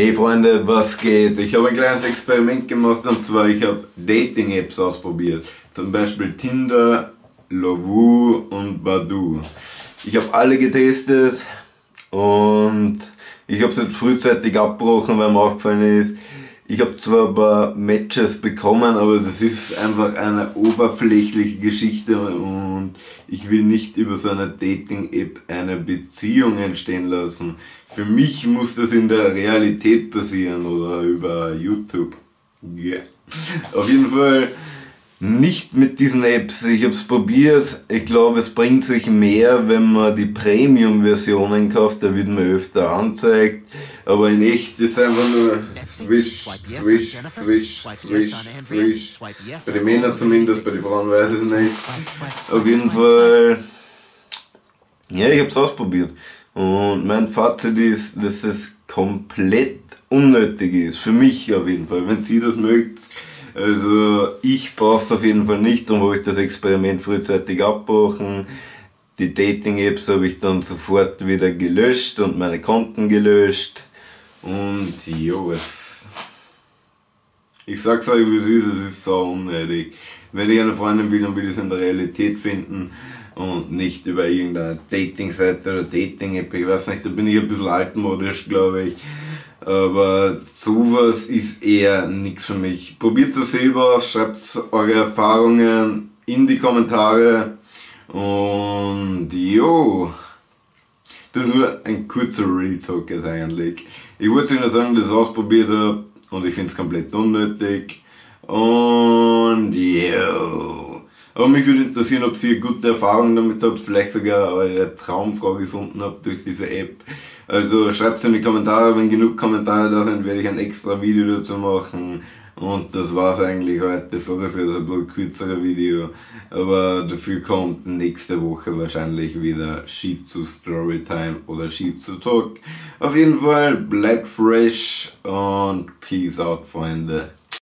Hey Freunde, was geht? Ich habe ein kleines Experiment gemacht und zwar ich habe Dating-Apps ausprobiert. Zum Beispiel Tinder, Lovoo und Badoo. Ich habe alle getestet und ich habe es nicht frühzeitig abgebrochen, weil mir aufgefallen ist, ich habe zwar ein paar Matches bekommen, aber das ist einfach eine oberflächliche Geschichte und ich will nicht über so eine Dating-App eine Beziehung entstehen lassen. Für mich muss das in der Realität passieren oder über YouTube. Yeah. Auf jeden Fall nicht mit diesen Apps. Ich habe es probiert. Ich glaube, es bringt sich mehr, wenn man die Premium-Versionen kauft. Da wird man öfter angezeigt. Aber in echt ist einfach nur Swish, Swish, Swish, Swish, Swish. Bei den Männern zumindest, bei den Frauen weiß ich es nicht. Auf jeden Fall. Ja, ich habe es ausprobiert. Und mein Fazit ist, dass es komplett unnötig ist. Für mich auf jeden Fall. Wenn Sie das mögt, also ich brauche es auf jeden Fall nicht, habe ich das Experiment frühzeitig abgebrochen. Die Dating-Apps habe ich dann sofort wieder gelöscht und meine Konten gelöscht. Und jo, es. Ich sag's euch, wie ist, es ist so unnötig. Wenn ich eine Freundin will, dann will ich es in der Realität finden und nicht über irgendeine Dating-Seite oder Dating-App. Ich weiß nicht, da bin ich ein bisschen altmodisch, glaube ich. Aber sowas ist eher nichts für mich. Probiert es selber aus, schreibt eure Erfahrungen in die Kommentare. Und jo, das ist nur ein kurzer Real Talk jetzt eigentlich. Ich wollte nur sagen, dass ich es ausprobiert habe und ich finde es komplett unnötig. Und jo. Aber mich würde interessieren, ob ihr gute Erfahrungen damit habt, vielleicht sogar eure Traumfrau gefunden habt durch diese App. Also schreibt in die Kommentare, wenn genug Kommentare da sind, werde ich ein extra Video dazu machen. Und das war's eigentlich heute. Sorry für das ein bisschen kürzere Video. Aber dafür kommt nächste Woche wahrscheinlich wieder Sheet zu Storytime oder Sheet zu Talk. Auf jeden Fall bleibt fresh und peace out, Freunde.